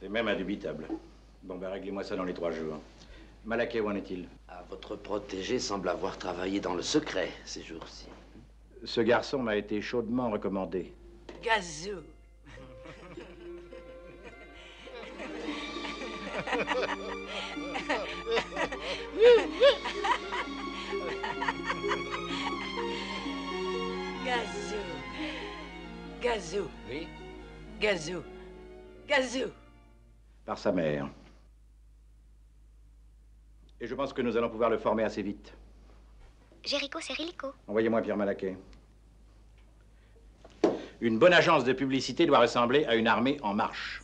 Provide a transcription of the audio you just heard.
C'est même indubitable. Bon, ben réglez-moi ça dans les trois jours. Malaquais, où en est-il? Ah, votre protégé semble avoir travaillé dans le secret ces jours-ci. Ce garçon m'a été chaudement recommandé. Gazou. Gazou. Gazou. Oui? Gazou. Gazou. Par sa mère. Et je pense que nous allons pouvoir le former assez vite. Jéricho, c'est Rilico. Envoyez-moi Pierre Malaquais. Une bonne agence de publicité doit ressembler à une armée en marche.